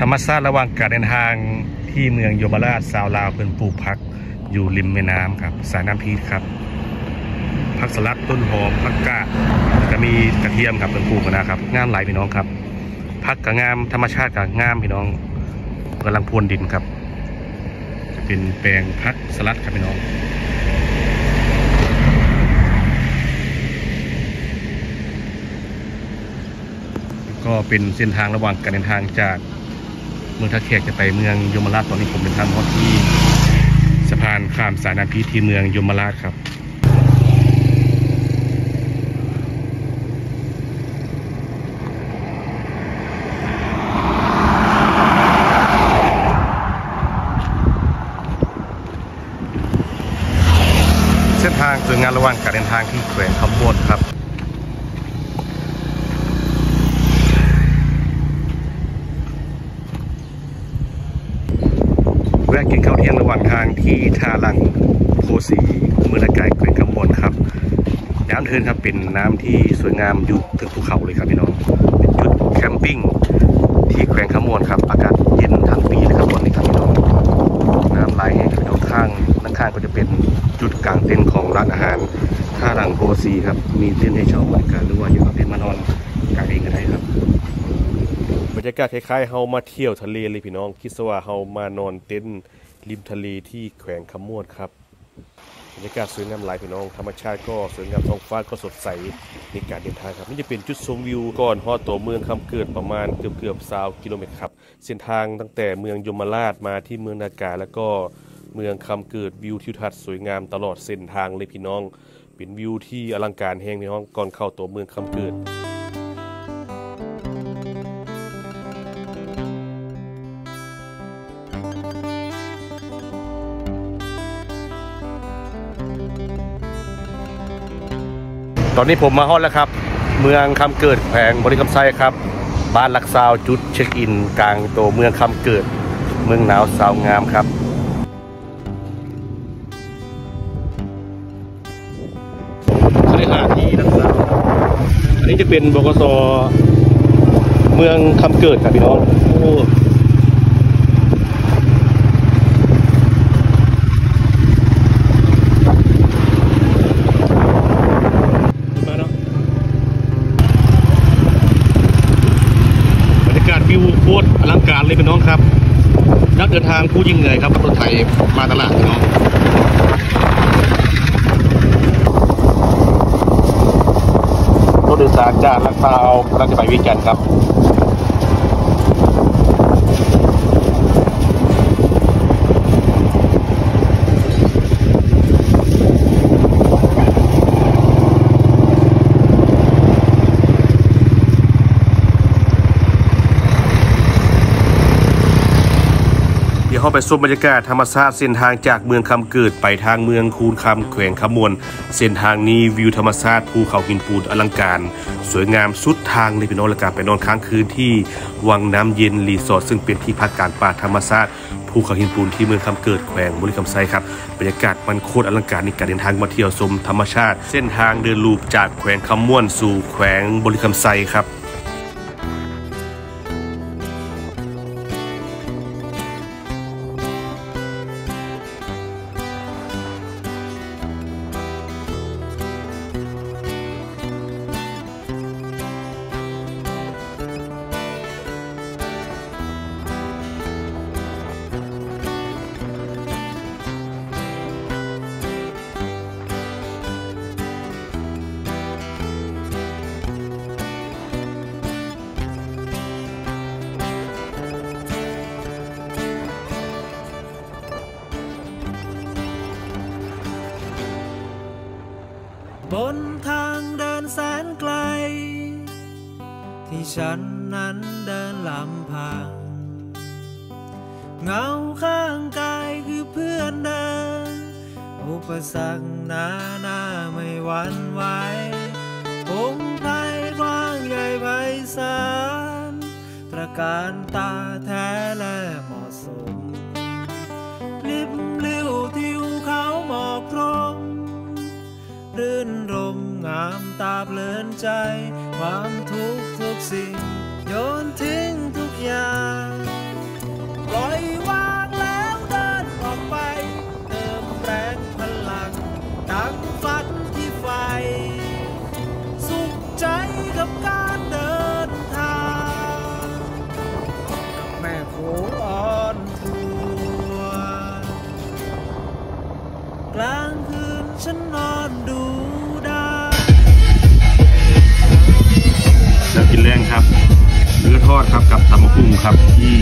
ธรรมชาติระหว่างการเดินทางที่เมืองโยมราชสาวลาวเพิ่นปลูกผักอยู่ริมแม่น้ำครับ สายน้ำพีครับผักสลัดต้นหอมผักกาดแล้วก็มีกระเทียมครับเพิ่นปลูกนะครับงามหลายพี่น้องครับผักก็งามธรรมชาติก็งามพี่น้องกำลังพรวนดินครับ จะเป็นแปลงผักสลัดครับพี่น้องก็เป็นเส้นทางระหว่างการเดินทางจาก เมืองท่าแขกจะไปเมืองยมราชตอนนี้ผมเดินทางมาที่สะพานข้ามสายน้ำพีที่เมืองยมราชครับเส้นทางสวยงามระหว่างการเดินทางที่แขวงคำบนครับ แวะกินข้าวเที่ยงระหว่าง ที่ท่าลังโพสีเมืองละกายแขวงคำบนครับ น้ำเทินครับเป็นน้ำที่สวยงามอยู่ถึงภูเขาเลยครับพี่น้องเป็นจุดแคมปิ้งที่แขวงคำมวนครับ อากาศเย็นทั้งปีเลยครับวันนี้ครับพี่น้องน้ำไหลให้ครับพี่น้องข้างด้านข้างก็จะเป็นจุดกลางเต็นท์ของร้านอาหารท่าลังโพสีครับมีเต็นท์ให้เช่าบริการหรือว่าอยากเอาเต็นท์มานอนกางเองก็ได้ครับบรรยากาศคล้ายๆเฮามาเที่ยวทะเลเลยพี่น้องคิดซะว่าเฮามานอนเต็นท์ ริมทะเลที่แขวงคำมวดครับบรรยากาศสวยงามหลายพี่น้องธรรมชาติก็สวยงามท้องฟ้าก็สดใสในการเดินทางครับนี่จะเป็นจุดชมวิวก่อนฮอดตัวเมืองคำเกิดประมาณเกือบเกือบๆกิโลเมตรครับเส้นทางตั้งแต่เมืองยมราชมาที่เมืองนากาแล้วก็เมืองคำเกิดวิวทิวทัศน์สวยงามตลอดเส้นทางเลยพี่น้อง เป็นวิวที่อลังการแห่งพี่น้องก่อนเข้าตัวเมืองคำเกิด ตอนนี้ผมมาฮอดแล้วครับ เมืองคำเกิดแขวงบริคำไซครับ บ้านลักซาวจุดเช็คอิน กลางตัวเมืองคำเกิด เมืองหนาวสาวงามครับสวัสดีค่ะที่ลักซาวอันนี้จะเป็นบกสเมืองคำเกิดครับพี่น้องโอ้มาเนาะ บรรยากาศวิวโคตรอลังการเลยเป็นน้องครับ นัก เดินทางผู้ยิ่งเหนื่อยครับรถไทยมาตลาดเนาะรถโดยสารจากลักพร้าวกำลังจะไปวิจันครับ เข้าไปชมบรรยากาศธรรมชาติเส้นทางจากเมืองคำเกิดไปทางเมืองคูนคำแขวงขมวน เส้นทางนี้วิวธรรมชาติภูเขาหินปูนอลังการ สวยงามสุดทางในพี่น้องละกาไปนอนค้างคืนที่วังน้ำเย็นรีสอร์ทซึ่งเป็นที่พักการป่าธรรมชาติภูเขาหินปูนที่เมืองคำเกิดแขวงบริคำไซครับบรรยากาศมันโคตรอลังการในการเดินทางมาเที่ยวชมธรรมชาติ เส้นทางเดินลูปจากแขวงคำม่วนสู่แขวงบริคำไซครับ บนทางเดินแสนไกล ที่ฉันนั้นเดินลำพัง เงาข้างกายคือเพื่อนเดิน อุปสรรคหนาหน้าไม่หวั่นไหวพงไพกว้างใหญ่ไพศาลตระการตาแท้และเหมาะสมลิบลิ้วทิวเขาหมอกพรมรื่น ตาเพลินใจ ความทุกข์ทุกสิ่ง โยนทิ้งทุกอย่าง อดครับกับตำมะกุ้งครับที่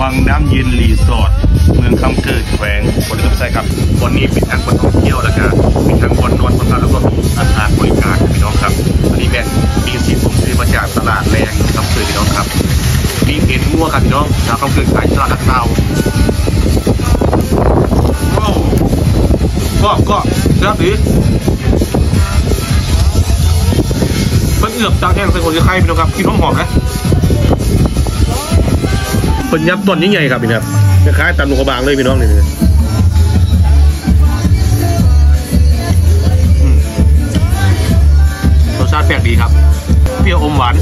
วังน้ำเย็นรีสอร์ทเมืองคำเกิดแขวงบริษัทไซครับวันนี้เป็นทางบนท่องเที่ยวแล้วก็เป็นทางบนนอนบนพักแล้วก็มีอาหารบริการพี่น้องครับอันนี้แม่มีสีผมซื้อมาจากตลาดแรงคำเกิดพี่น้องครับมีเห็นงัวครับพี่น้องชาวคำเกิดขายตลาดนัดเตาว้าก็ก็ครับดิเพิ่นเอือบตังแห้งใส่คนจะไข่พี่น้องครับกินหอมๆนะ เป็นยับต้นยิ่งใหญ่ครับพี่ครับคล้ายๆตำลูกกระบางเลยพี่น้องนี่นี่อืมรสชาติแปลกดีครับ เปรี้ยวอมหวาน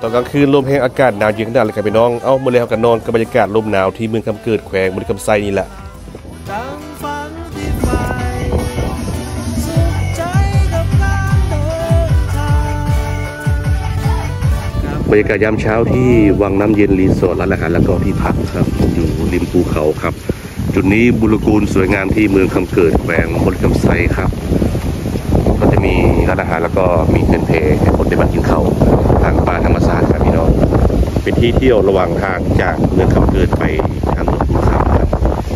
ตอนกลางคืนลมแห้งอากาศหนาวเย็นขนาดเลยครับพี่น้อง เอ้าเมื่อไรครับกันนอนกับบรรยากาศลมหนาวที่เมืองคำเกิดแขวงบริคำไซนี่แหละ บรรยากาศยามเช้าที่วังน้ำเย็นรีสอร์ทร้านอาหารแล้วก็ที่พักครับอยู่ริมภูเขาครับ จุดนี้บุรกูลสวยงามที่เมืองคำเกิดแขวงบริคำไซครับ ก็จะมีร้านอาหารแล้วก็มีเต็นท์เพให้คนได้มากินข้าวทางป่าธรรมศาสตร์ครับพี่น้องเป็นที่เที่ยวระหว่างทางจากเมืองคำเกิดไปทางบุรกูลครับครับ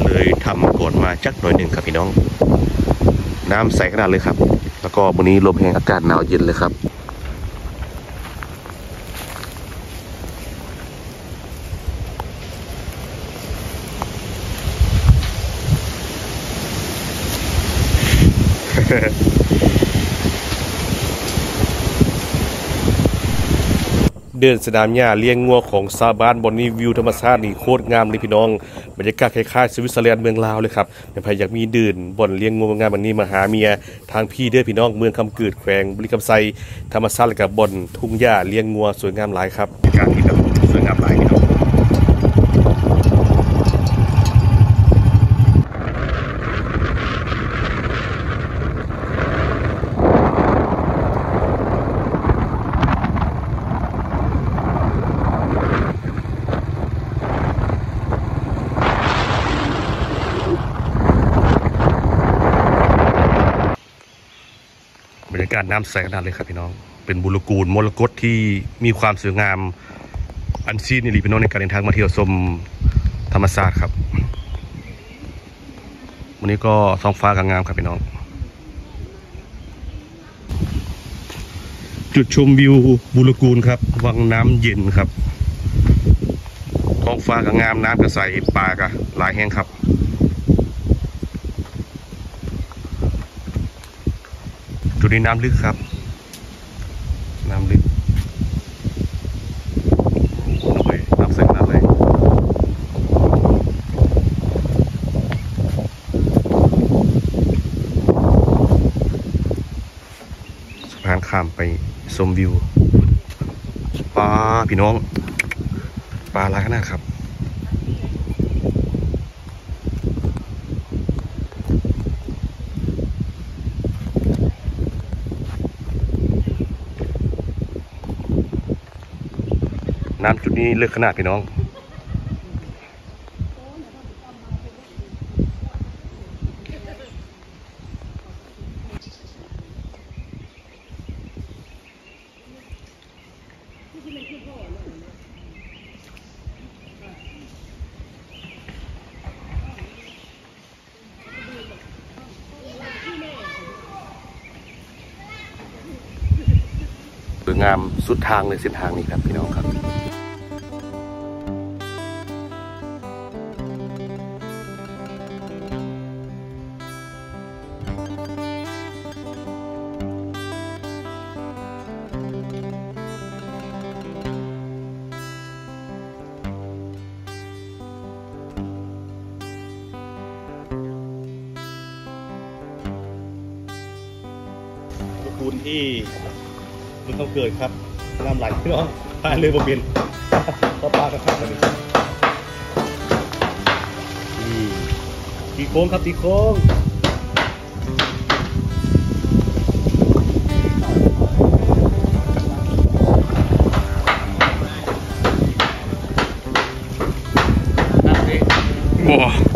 เลยทำก่อนมาจักหน่อยหนึ่งครับพี่น้อง น้ำใสขนาดเลยครับ แล้วก็วันนี้ลมแห้งอากาศหนาวเย็นเลยครับ เดินสนามหญ้าเลี้ยงงัวของชาบ้านบนนี้วิวธรรมชาตินี่โคตรงามเลยพี่น้องบรรยากาศคล้ายๆสวิตเซอร์แลนด์เมืองลาวเลยครับแต่ใครอยากมีดื่นบนเลี้ยงงัวงามแบบนี้มาหาเมียทางพี่เด้อพี่น้องเมืองคำเกิดแขวงบริคำไซธรรมชาติกับบนทุ่งหญ้าเลี้ยงงัวสวยงามหลายครับบรรยากาศที่แบบสวยงามหลายพี่น้อง กาศน้ำใสขนาดเลยครับพี่น้อง เป็นบุรกูลมรกตที่มีความสวยงาม อันซีนนี่ลีพี่น้องในการเดินทางมาเที่ยวชมธรรมศาสตร์ครับ วันนี้ก็ท้องฟ้ากางงามครับพี่น้อง จุดชมวิวบุรกูลครับ วังน้ำเย็นครับท้องฟ้ากางงามน้ำกระใสปลากะหลายแห้งครับ ดนี้น้ำลึกครับ น้ำลึกโอ้ยน้ำใสขนาดเลยสะพานข้ามไปชมวิวปลาพี่น้อง ปลาหลายขนาดครับ น้ำจุดนี้เลือกขนาดพี่น้องสวยงามสุดทางเลยเส้นทางนี้ครับพี่น้องครับ ลูกคูณที่มันต้องเกิดครับน้ำไหลพี่น้องพายเรือบ่เป็นก็ปลากระชับกันนี่ตีโค้งครับตีโค้งว้